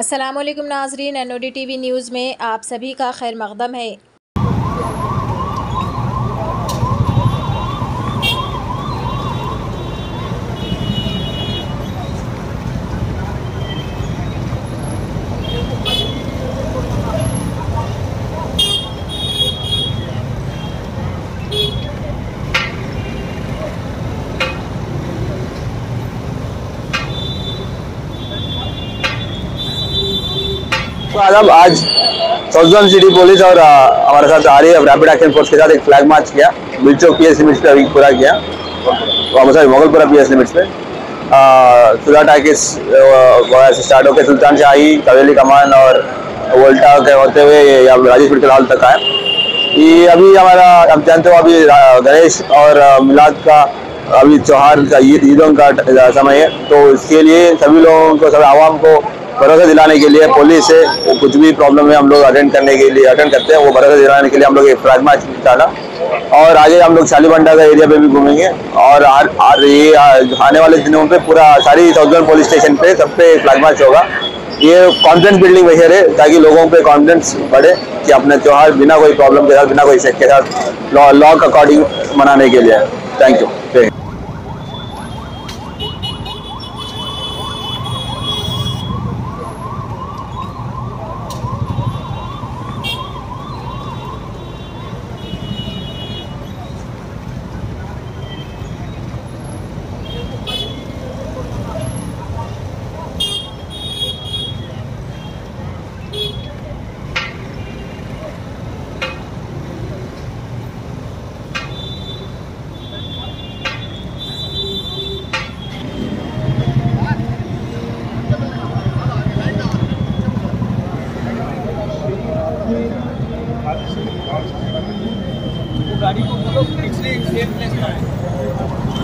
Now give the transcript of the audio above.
Aslam Nazreen N O D T V news में आप सभी का खैर मकदम है। तो आज हम साउथ सिटी पुलिस और हमारे साथ आ रही है। रैपिड एक्शन फोर्स के साथ एक फ्लैग मार्च किया। बिलचौक पी एस लिमिट्स पे अभी पूरा किया। हम sorry Mogalpura P. S limits पे सुधा टाकिस स्टार्ट होकर सुल्तान शाही कवेली कमान और वोल्टा के होते हुए राजेश मेडिकल हॉल तक आए। ये अभी हमारा आप जानते हो अभी गणेश और मिलाद का अभी त्योहार का, ईदों का समय है। तो इसके लिए सभी लोगों को, सभी आवाम को भरोसा दिलाने के लिए पुलिस से कुछ भी प्रॉब्लम है हम लोग अटेंड करने के लिए अटेंड करते हैं वो भरोसा दिलाने के लिए हम लोग एक मार्च निकाला। और आगे हम लोग शालीबंडा का एरिया पे भी घूमेंगे। और आ, आ, ये आने वाले दिनों पे पूरा सारी साउथ पुलिस स्टेशन पे सब पे मार्च होगा। ये कॉन्फिडेंस बिल्डिंग मेजर है ताकि लोगों पे कॉन्फिडेंस बढ़े कि अपने त्यौहार बिना कोई प्रॉब्लम के साथ बिना कोई शक के साथ लॉ लॉ के अकॉर्डिंग मनाने के लिए। थैंक यू गाड़ी को बोलो पिछले सेम प्लेस पर